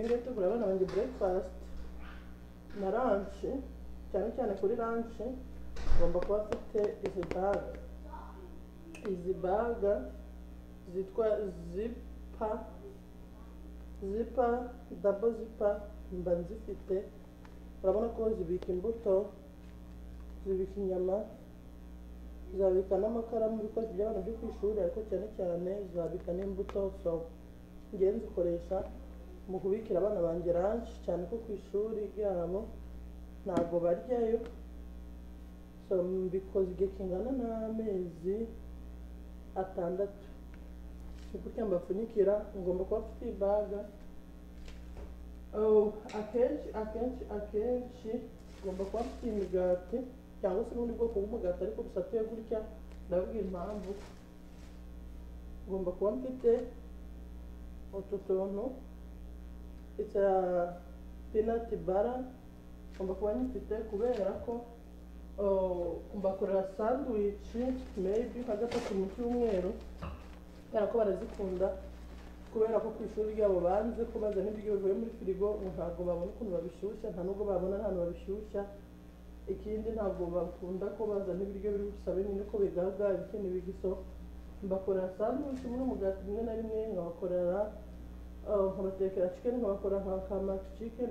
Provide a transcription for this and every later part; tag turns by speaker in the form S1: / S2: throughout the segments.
S1: ngiye ngiye tegura abana banjye breakfast na lunch cyane cyane kuri lunch ngomba kuba mfite izi baga izi baga zitwa zipa zipa dabo zipa mba nzifite. Urabona ko zibika imbuto zibika inyama zabika n'amakaramu ibikoresho by'abana byo ku ishuri ariko cyane cyane zabika n'imbuto. So ngewe nzikoresha mu kubikira abana banjye ranch cyane ko ku ishuri ryabo ntabwo baryayo. So mbikoze igihe kingana n'amezi atandatu. Ni gutya mbapfunyikira ngomba kuba mfite ibaga Oh, akenshi akenshi akenshi ngomba kuba mfite imigati cyangwa se n'ubundi bwoko bw'umugati ariko busatuye gutya ndabwira impamvu. Ngomba kuba mfite utu tuntu it's a peanut butter ngomba kuba nyifite kubera ko mbakorera sandwich maybe nka gatatu mu cyumweru kubera ko barazikunda kubera ko ku ishuri ryabo banze ko bazana ibiryo bivuye muri firigo ntabwo babona ukuntu babishyushya nta nubwo babona n'ahantu babishyushya ikindi ntabwo bakunda ko bazana ibiryo biri busabe nyine ko bigaga ibikini bigiso mbakorera sandwich muri umugati rimwe na rimwe nkabakorera uh, nkabatekera chicken nkabakora nka kamax chicken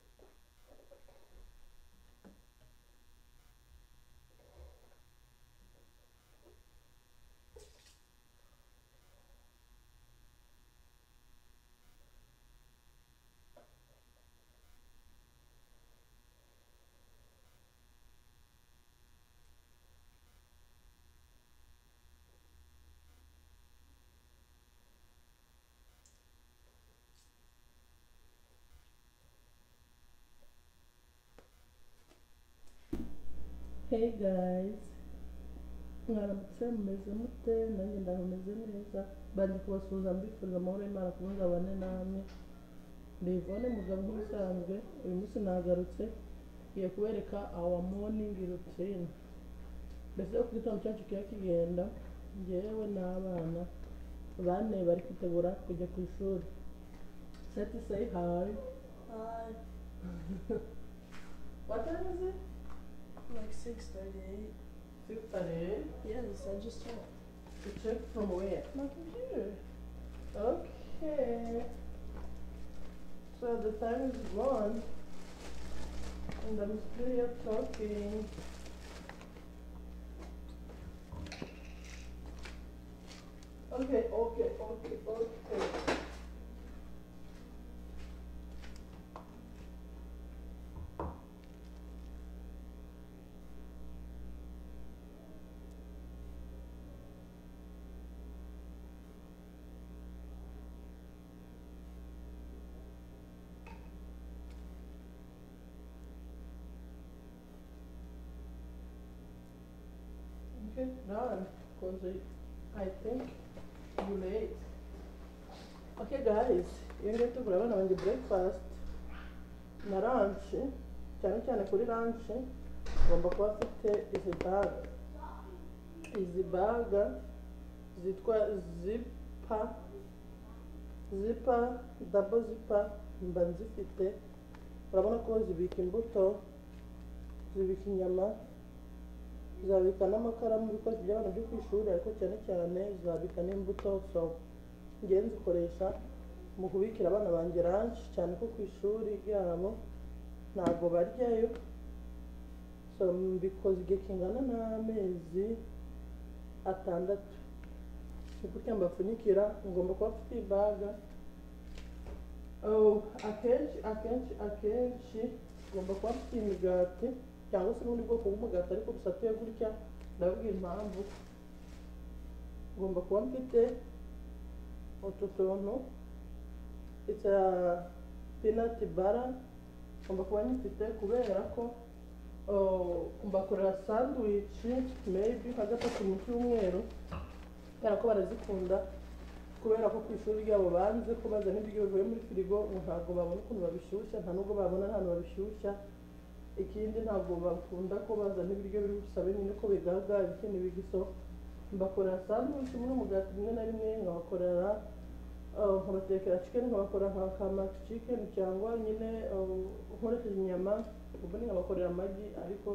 S1: hey guys. Mwaramutse mumeze mute nanjye ndameze neza. Bandi kubasuhuza mbifuriza amahoro y'imana kubungabane namwe mbivone mugabo nk'ibisanzwe uyu munsi nagarutse ngiye kubereka our morning routine. Mbese uko igitondo cyacu kiba kigenda njyewe n'abana bane bari kwitegura kujya ku ishuri. Seti say hi.
S2: Hi.
S1: what time is it?
S2: Like 6:38.
S1: Array.
S2: Yes, I just checked.
S1: You check from where?
S2: My computer.
S1: Okay. So the time is gone. And I'm still here talking. Okay, okay. Okay, done. Because I think you late. Okay guys, iyo ngiye tugura abana banjye breakfast na lunch, cyane cyane kuri lunch, ngomba kuba afite izi bag. Izi bag zitwa zipa, zipa, double zipa, mba nzifite. Urabona ko zibika imbuto, zibika inyama, zabika n'amakaramu ibikoresho by'abana byo ku ishuri ariko cyane cyane zabika n'imbuto. So ngewe nzikoresha mu kubikira abana banjye lunch cyane ko ku ishuri ryabo ntabwo baryayo. So mbikoze igihe kingana n'amezi atandatu. Ni gutya mbapfunyikira ngomba kuba mfite ibaga. Oh, akenshi akenshi akenshi ngomba kuba mfite imigati. Cyangwa se n'ubundi bwoko bw'umugati ariko busatuye gutya ndababwira impamvu ngomba kuba mfite utu tuntu it's a peanut butter ngomba kuba nyifite kubera ko mbakorera sandwich maybe nka gatatu mu cyumweru kubera ko barazikunda kubera ko ku ishuri ryabo banze ko bazana ibiryo bivuye muri firigo ntabwo babona ukuntu babishyushya nta nubwo babona ahantu babishyushya ikindi ntabwo bakunda ko bazana ibiryo biri busabe nyine ko bigaga ibikindi bigiso mbakorera sandwich muri umugati rimwe na rimwe nkabakorera uh, nkabatekera chicken nkabakora nka kamax chicken cyangwa nyine uh, nkoresheje inyama ubundi nkabakorera amagi ariko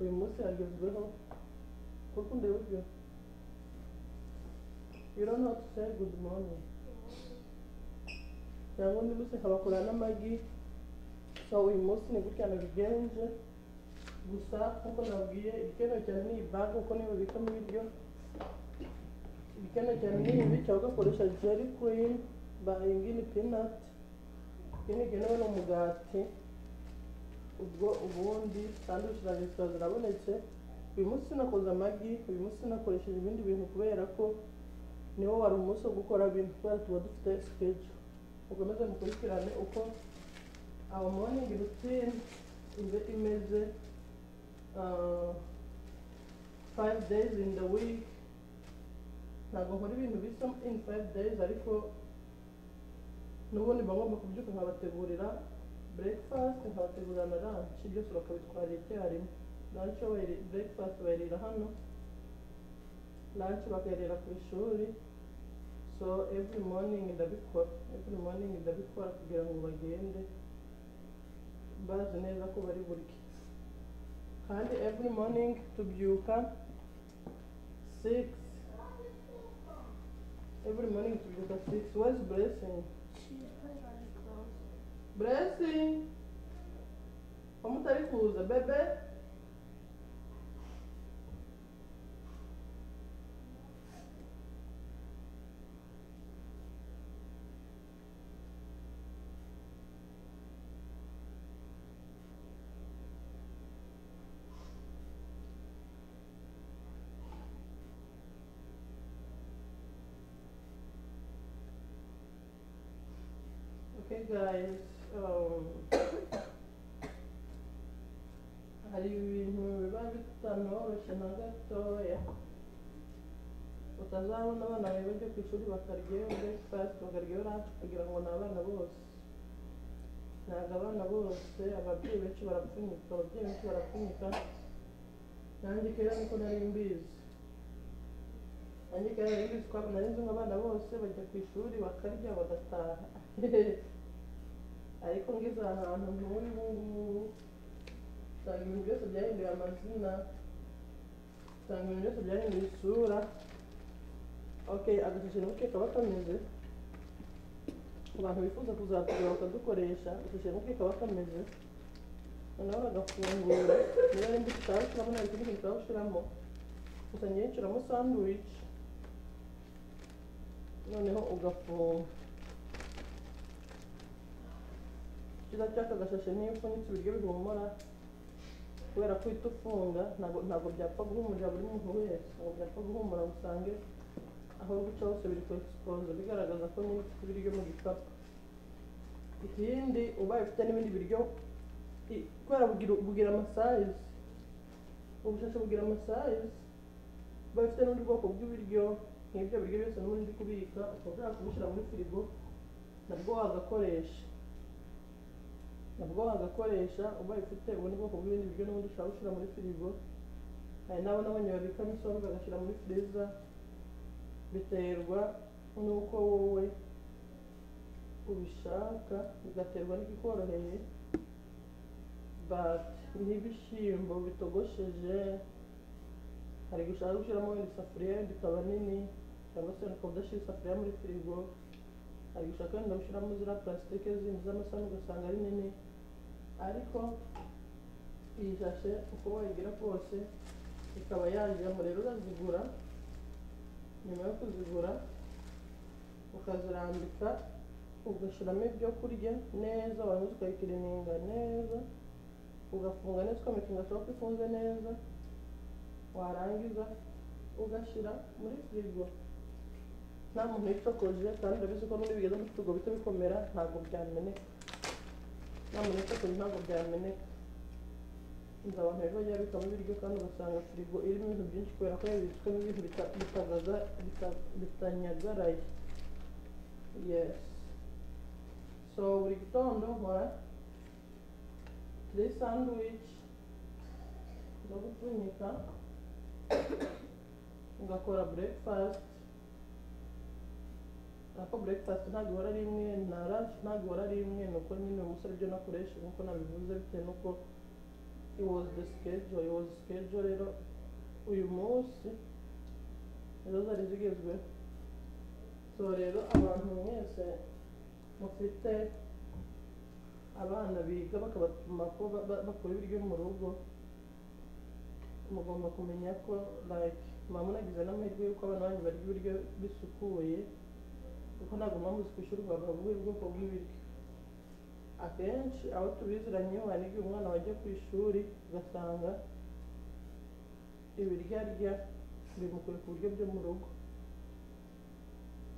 S1: uyu munsi hagezweho kuko ndeba ibyo you don't know how to good morning. Cyangwa undi munsi nkabakorera n'amagi so uyu munsi ni gutya nabigenje. Gusa nk'uko nabwiye ibikenewe cyane ni iyi bag kuko niyo babikamo ibiryo. Ibikenewe cyane ni ibi cyangwa ugakoresha jelly cream bayingi ni peanut. Ikindi gikenewe ni umugati. Ubwo ubundi sandwich za resitora zirabonetse. Uyu munsi sinakoze amagi uyu munsi sinakoresheje ibindi bintu kubera ko niwo wari umunsi wo gukora bino kubera tuba dufite schedule. Mukomeze mukurikirane uko our morning routine ibe imeze uh, five days in the week. Ntabwo nkora ibintu bisa in five days ariko n'ubundi mba ngomba kubyuka nkabategurira breakfast nkabategurira na lunch byose bakabitwara icyarimwe lunch breakfast bayirira hano lunch bakayirira ku ishuri so every morning ndabikora every morning ndabikora kugira ngo bagende bazi neza ko bari burye kandi every morning tubyuka six. Every morning tubyuka six. Where's blessing? Blessing! Wamutari kuza bebe Okay guys, um, hari ibintu biba bitanoroshye na gatoya utazabona abana bawe bajya ku ishuri bakaryayo breakfast bakaryayo lunch kugira ngo ni abana bose. Ntabwo abana bose ababyeyi benshi barapfunyika ababyeyi benshi barapfunyika. Nanjye kera niko nari mbizi. Nanjye kera nari mbizi nari nzi ngo abana bose bajya ku ishuri bakarya bagataha. ariko ngeze ahantu nk'uyu ngubu usanga ibintu byose byahinduye amazina usanga ibintu byose byahinduye isura okay agashashi nako kaba kameze ku bantu bifuza kuzatugura bakadukoresha agashashi nako kaba kameze noneho bagafungura niba ari imbuto ushaka gushyiramo nta kindi kintu ushaka gushyiramo gusa ngewe nshyiramo sandwich noneho ugafunga icyiza cy'aka gashashi niyo upfunyitse ibiryo bihumura kubera ko uhita ufunga ntabwo byapfa guhumurira buri muntu wese. Ntabwo byapfa guhumura ngo usange aho uri guca hose biri kwexpose bigaragaza ko nyine ufite ibiryo mu gikapu. Ikindi ubaye ufite n'ibindi biryo kubera bugira amasayizi ubushashi bugira amasayizi ubaye ufite n'ubundi bwoko bw'ibiryo nk'ibyo biryo byose n'ubundi ndi kubika ukaba ushaka kubishyira muri firigo nabwo wagakoresha. Nabwo wagakoresha ubaye ufite ubundi bwoko bw'ibindi biryo n'ubundi ushaka gushyira muri firigo hari n'abo nabonye babikamo isombe bagashyira muri firiza biterwa n'uko wowe ubishaka bigaterwa n'ikikoroheye but nk'ibishyimbo bitogosheje hari igihe ushaka gushyiramo wenda isafuriya yenda ikaba nini cyangwa se ukaba udashyira isafuriya muri firigo ushaka wenda gushyiramo ziriya purasitike zindi z'amasahani ugasanga ari nini ariko iyi shashe uko wayigira kose ikaba yajyamo rero urazigura nyuma yo kuzigura ukazirambika ugashyiramo ibyo kurya neza warangiza ukayikirininga neza ugafunga neza ukamekinga sure ko ifunze neza warangiza ugashyira muri firigo nta muntu yicokoje kandi urabizi ko n'ubundi bigeze muri firigo bihita bikomera ntabwo byameneka nta muntu yicokoje ntabwo byameneka inzu abantu rero bajya babikamo ibiryo kandi ugasanga firigo irimo ibintu byinshi kubera ko yabitswemo ibintu bitanyagaraye yes. So buri gitondo nkora three sandwich. Zo gupfunyika ngakora breakfast ariko breakfast ntabwo ihora ari na lunch ntabwo ihora ari imwe ni uko nyine uyu musore ibyo nakoresheje nk'uko nabivuze bitewe n'uko it was the schedule it was schedule rero. Uyu munsi nizo zari zigezweho so rero abantu mwese mufite abana biga bakabatuma ko ba- ba- bakora ibiryo mu rugo mugomba kumenya ko like muba munagize n'amahirwe y'uko abana banyu barya ibiryo bisukuye kuko ntabwo muba muzi ku ishuri babaha ubuhe bwoko bw'ibiryo akenshi aho tubiziranye igihe umwana wajya ku ishuri ugasanga ibiryo arya bimukuye ku buryo byo mu rugo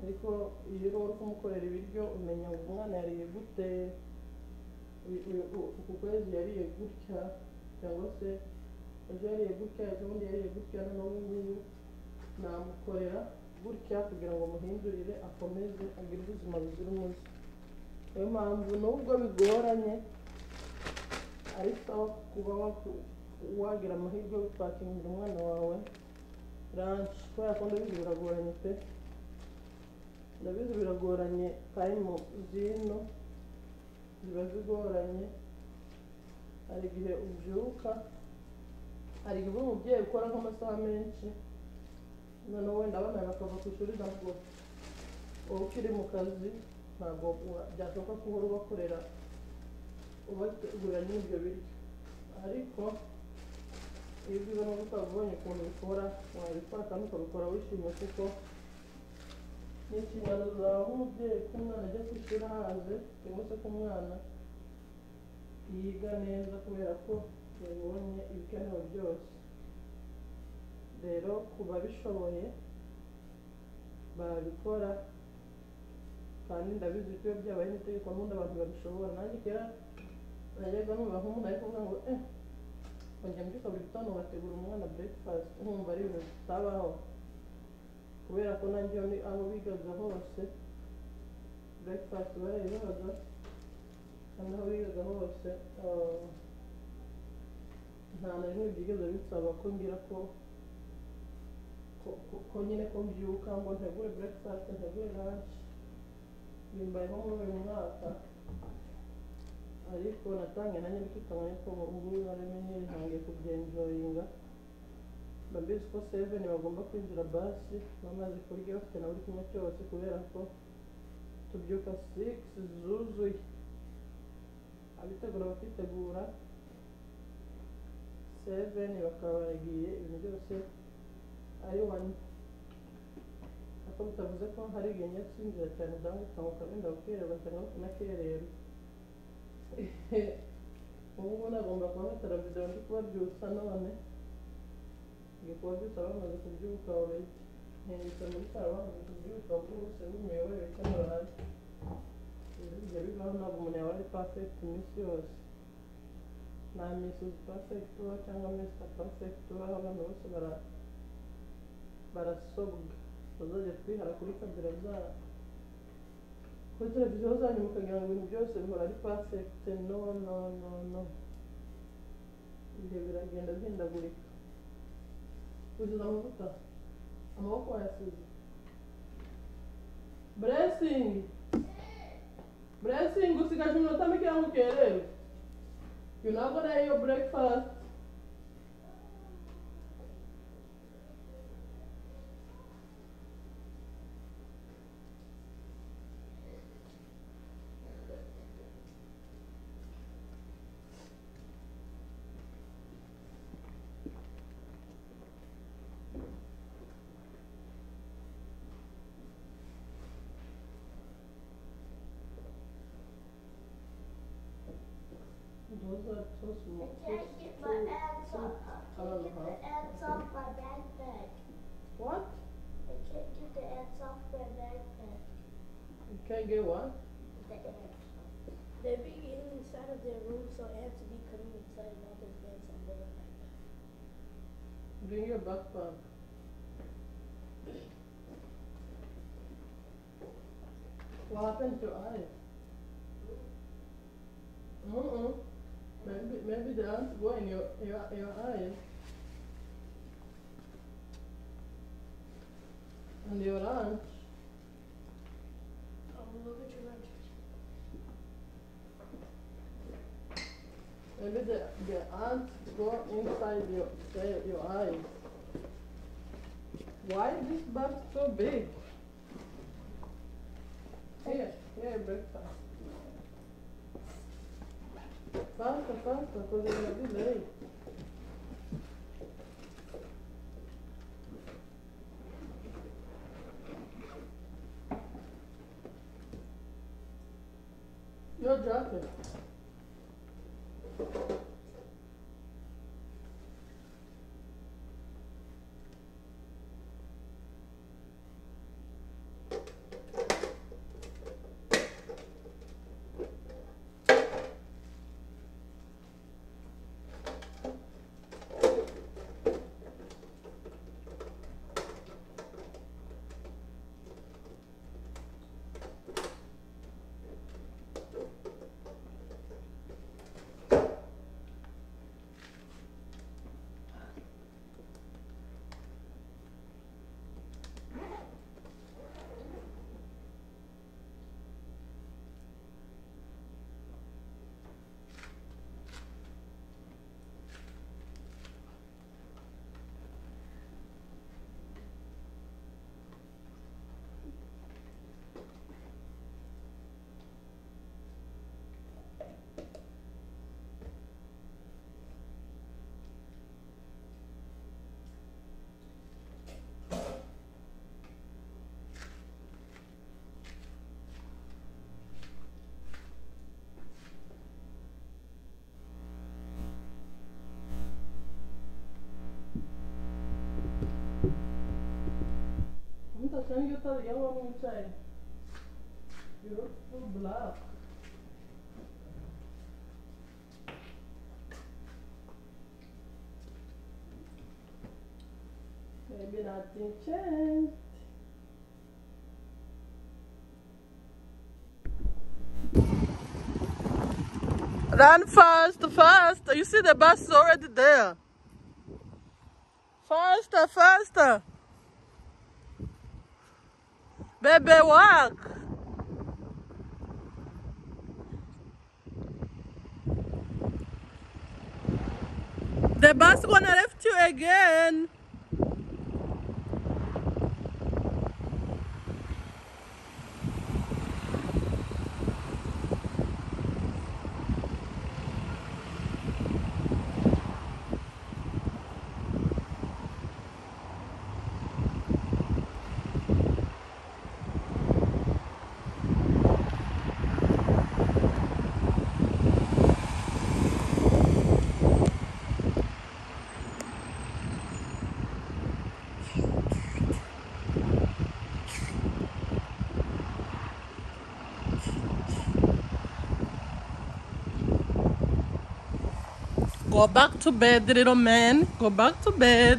S1: ariko iyo uri kumukorera ibiryo umenya ngo umwana yariye gute uyu- uyu- u- uku kwezi yariye gutya cyangwa se ejo yariye gutya ejo bundi yariye gutya none ubu ngubu namukorera gutya kugira ngo muhindurire akomeze agire ubuzima buzira umuze niyo mpamvu nubwo bigoranye ari sawa kuba wagira amahirwe yo kwakingira umwana wawe ranch kubera ko ndabizi biragoranye pe ndabizi biragoranye tayimu zino ziba zigoranye hari igihe ubyuka hari igihe uba umubyeyi ukora nk'amasaha menshi noneho wenda abana bakava ku ishuri ntabwo wowe ukiri mu kazi ntabwo byashoboka ko uhora ubakorera ubategurira nyine ibyo biryo ariko iyo ugize no ukaba ubonye ukuntu bikora wabikora kandi ukabikora wishimye kuko ni inshingano zawe nk'umubyeyi ko umwana ajya ku ishuri ahaze cyangwa se ko umwana yiga neza kubera ko yabonye ibikenewe byose rero ku babishoboye babikora kandi ndabizi ko iyo byabaye n'itegeko n'ubundi abantu babishobora. Nanjye kera najyaga numva nk'umuntu ari kuvuga ngo eh bajya mbyuka buri gitondo ngategura umwana breakfast. Nkumva ari ibintu bitabaho. Kubera ko nanjye aho bigaga hose breakfast barayibahaga kandi aho bigaga hose ah, nta na rimwe byigeze bisaba ko ngira ko ko- nyine ko mbyuka ngo ntegure breakfast ntegure lunch. Bimbayeho muri uyu mwaka. Ariko natangiye nanjye mbikikanganya ko ubu ngubu narabimenyere ntangiye kubyenjoyinga babizi ko seven bagomba kwinjira basi bamaze kurya bafite na buri kimwe cyose kubera ko tubyuka six zuzuye abitegura bakitegura seven bakaba bagiye ibintu byose ariko bitavuze ko hari njya nsinzira cyane cyangwa ukanguka wenda gukererwa cyangwa ukanakererwa ubu ngubu nagomba kuba matara ndi kubabyutsa none ngiye kubabyutsa bamaze kubyuka already ntihindutse muri saro bamaze kubyuka bwose bw'imiyoborere ikemura hasi ibyo bibaho ntabwo umuntu yaba ari perfect iminsi yose nta mrs perfect uba cyangwa mr perfect ubaho abantu bose bara para sobre Rosália Ferreira, Colica Andresa, Rosália Rosália Mukanyangu, Joseph Morali Passe, no, no, no, no. Ndebera genda zihindagurika kuzuza amavuta amaboko wayasize bressing bressing usigaje iminota mike yangu ukerewe yunabona o breakfast. Those
S2: I can't get my hands off. I
S1: I
S2: can't get the ants off my backpack.
S1: what
S2: I can't get the ants off my backpack.
S1: you can't get what
S2: The ants.
S3: They're being inside of their room, so ants will be coming inside and all their ants on their backpack.
S1: bring your backpack what happened to your eyes uh-uh. Maybe maybe the ants go in your your, your eyes and your lunch
S3: Oh, look at your lunch.
S1: Maybe the, the ants go inside your your eyes. Why is this bag so big? Here, here, breakfast. Tanta, tanta coisa que eu adorei. Meu sen götüreceğim onun çayı. Yürüp bu blak. Maybe nothing changed. Run fast, fast. You see the bus is already there. Faster, faster. Baby, walk. The bus gonna left you again. Go back to bed, little man. Go back to bed.